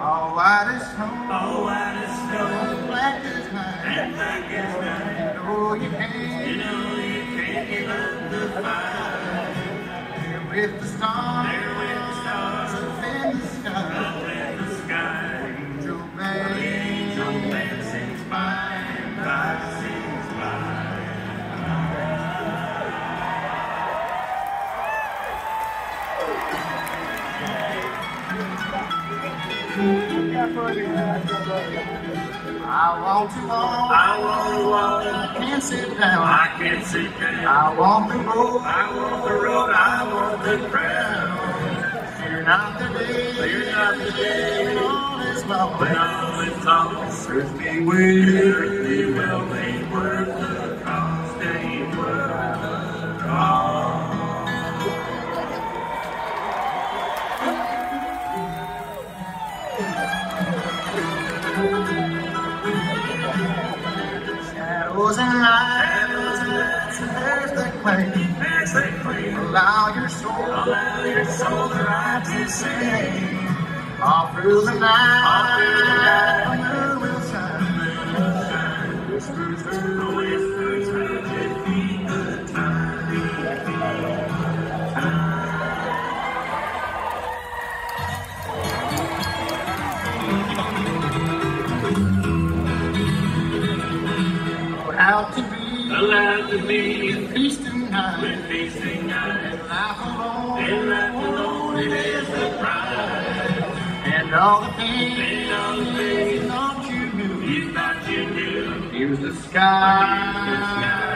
All white is snow. All white is snow. Black is night. And black night. You can't. You know you can't give up the fight. And with the stars. I want to walk, I want to walk, I can't sit down. I can't sit down. I want the road, I want the road, I want the crown. fear not the day, Fear not the day. when all is lost. When all is lost, earthly will, earthly will ain't worth Shadows and lights, the. There's that claim, Allow your soul allow your soul to rise to sing. all through the night. All through the night. Out to be Allowed to be feasting night. with feasting eyes. Life alone And life alone it is the prize. and all the things And all the things thought you knew. you thought you knew. Here's the The sky. sky will be